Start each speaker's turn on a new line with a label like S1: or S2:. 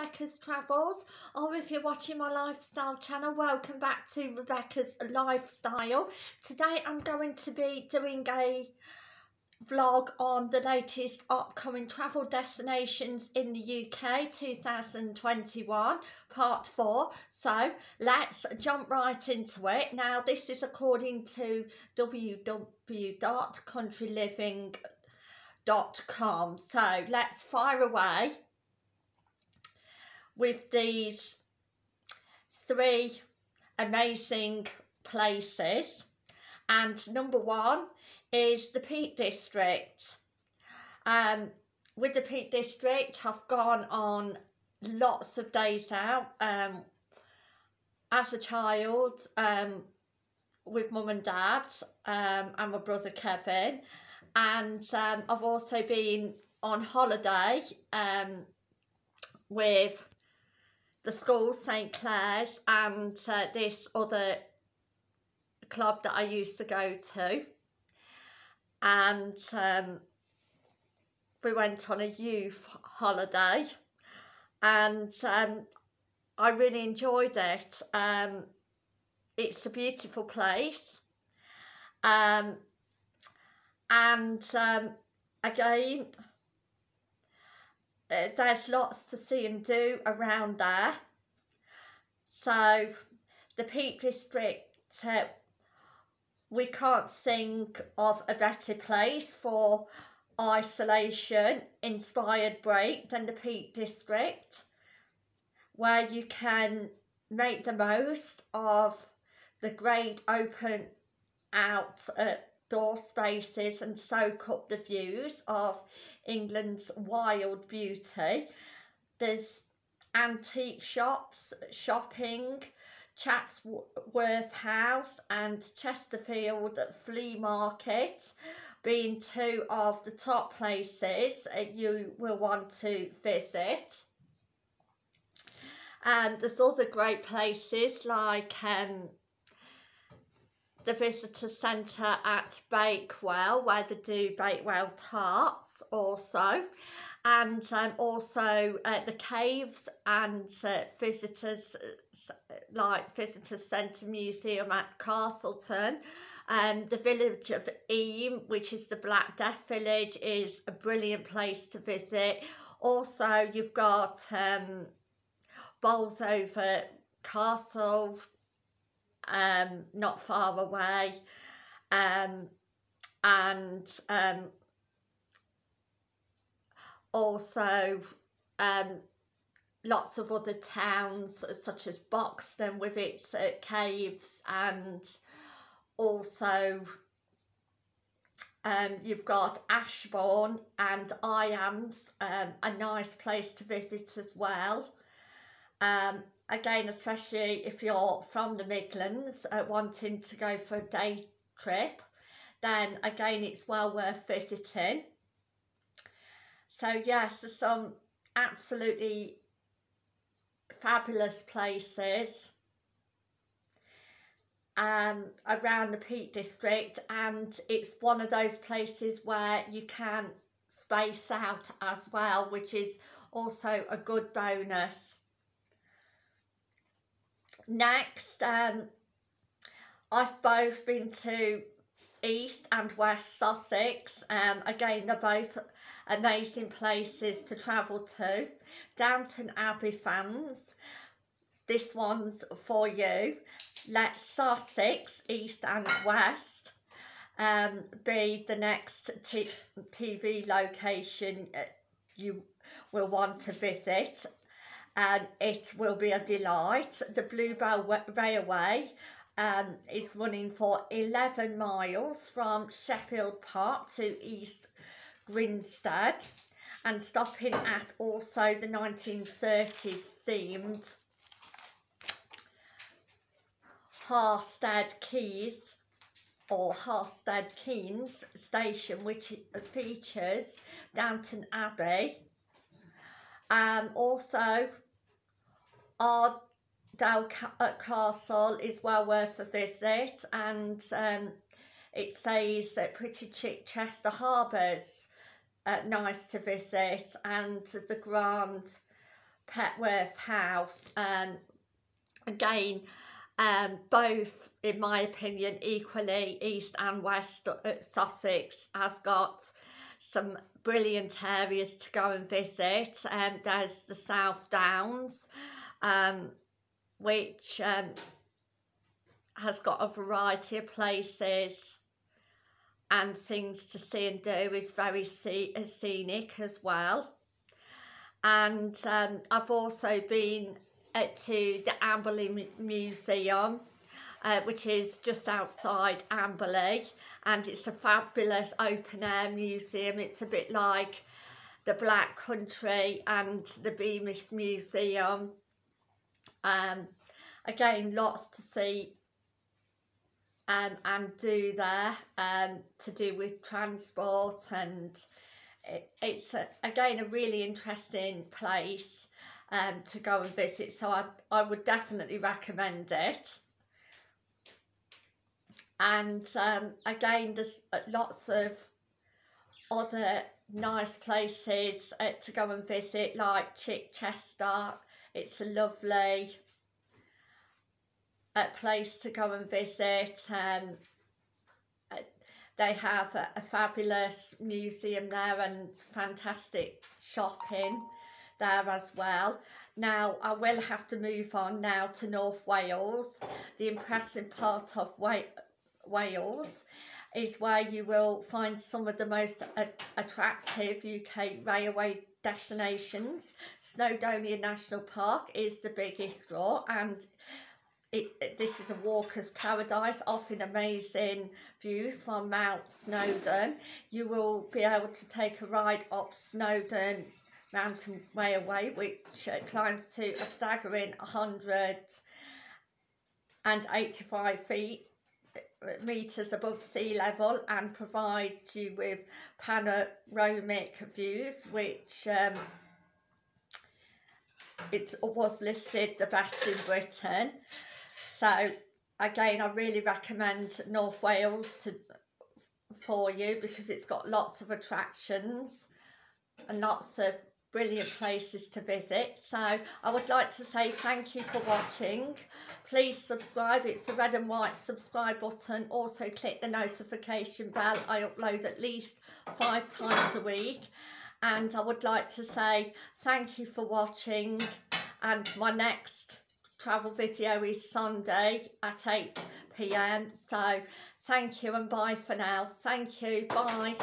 S1: Rebecca's Travels or if you're watching my lifestyle channel welcome back to Rebecca's Lifestyle. Today I'm going to be doing a vlog on the latest upcoming travel destinations in the UK 2021 part 4 so let's jump right into it. Now this is according to www.countryliving.com so let's fire away with these three amazing places. And number one is the Peak District. Um, with the Peak District I've gone on lots of days out. Um, as a child um, with mum and dad um, and my brother Kevin. And um, I've also been on holiday um, with the school, St Clair's, and uh, this other club that I used to go to. And um, we went on a youth holiday and um, I really enjoyed it. Um, it's a beautiful place. Um, and um, again, uh, there's lots to see and do around there. So the Peak District, uh, we can't think of a better place for isolation inspired break than the Peak District where you can make the most of the great open out uh, door spaces and soak up the views of England's wild beauty. There's antique shops, shopping, Chatsworth House and Chesterfield Flea Market being two of the top places you will want to visit. And there's other great places like um, the visitor centre at Bakewell where they do Bakewell tarts also. And um, also uh, the caves and uh, visitors uh, like visitor centre museum at Castleton. And um, the village of Eyam, which is the Black Death village is a brilliant place to visit. Also you've got um, Castle um, not far away um, and um, also um, lots of other towns such as Buxton with its uh, caves and also um, you've got Ashbourne and Iams, um, a nice place to visit as well. Um, again, especially if you're from the Midlands uh, wanting to go for a day trip, then again, it's well worth visiting. So yes, there's some absolutely fabulous places um, around the Peak District and it's one of those places where you can space out as well, which is also a good bonus. Next, um, I've both been to East and West Sussex. Um, again, they're both amazing places to travel to. Downton Abbey fans, this one's for you. Let Sussex, East and West, um, be the next TV location uh, you will want to visit and it will be a delight. The Bluebell Railway um, is running for 11 miles from Sheffield Park to East Grinstead and stopping at also the 1930s themed Horsted Keys or Horsted Quays station which features Downton Abbey um, also, Ardell uh, Castle is well worth a visit and um, it says that Pretty Chichester Harbour's uh, nice to visit and the Grand Petworth House. Um, again, um, both, in my opinion, equally East and West uh, Sussex has got some brilliant areas to go and visit. And um, there's the South Downs, um, which um, has got a variety of places and things to see and do is very scenic as well. And um, I've also been uh, to the Amberley Museum, uh, which is just outside Amberley, and it's a fabulous open air museum. It's a bit like the Black Country and the Beamish Museum. Um, again, lots to see um, and do there um, to do with transport and it, it's a, again a really interesting place um, to go and visit so I, I would definitely recommend it and um, again there's uh, lots of other nice places uh, to go and visit like Chichester it's a lovely a place to go and visit. Um, uh, they have a, a fabulous museum there and fantastic shopping there as well. Now, I will have to move on now to North Wales. The impressive part of Wa Wales is where you will find some of the most attractive UK railway destinations. Snowdonia National Park is the biggest draw and it, this is a walker's paradise offering amazing views from Mount Snowdon. You will be able to take a ride up Snowdon Mountain Railway which climbs to a staggering 185 feet metres above sea level and provides you with panoramic views which um, it was listed the best in Britain. So again, I really recommend North Wales to for you because it's got lots of attractions and lots of brilliant places to visit. So I would like to say thank you for watching. Please subscribe. It's the red and white subscribe button. Also click the notification bell. I upload at least five times a week. And I would like to say thank you for watching. And my next travel video is Sunday at 8 p.m. So thank you and bye for now. Thank you. Bye.